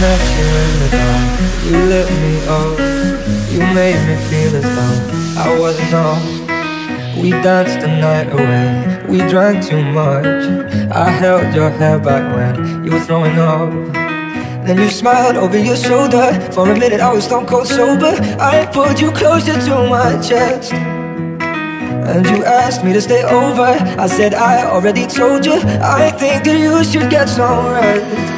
met you in the dark You lit me up. You made me feel as though I wasn't off we danced the night away. We drank too much. I held your hair back when you were throwing up. Then you smiled over your shoulder. For a minute I was stone cold sober. I pulled you closer to my chest. And you asked me to stay over. I said I already told you. I think that you should get some rest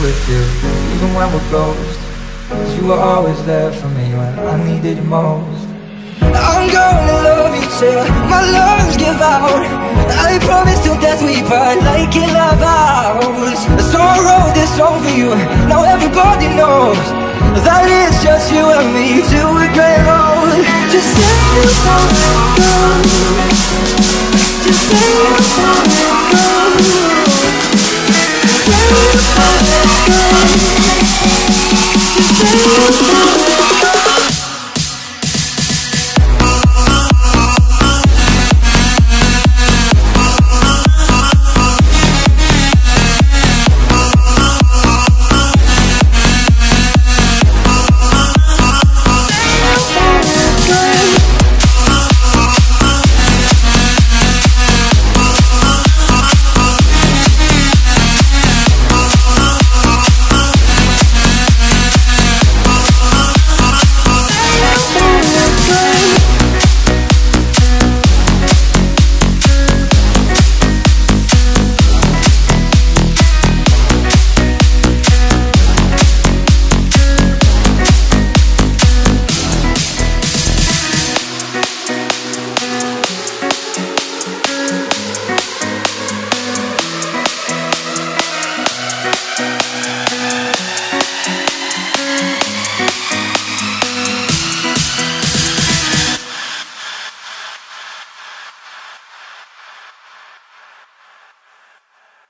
with you Even when we're ghosts Cause you were always there for me when I needed you most. I'm gonna love you till my lungs give out. I promise till death we part like in our vows So I wrote this song for you, now everybody knows. That it's just you and me till we're gray old Just say you won't go Just say you won't go Just say you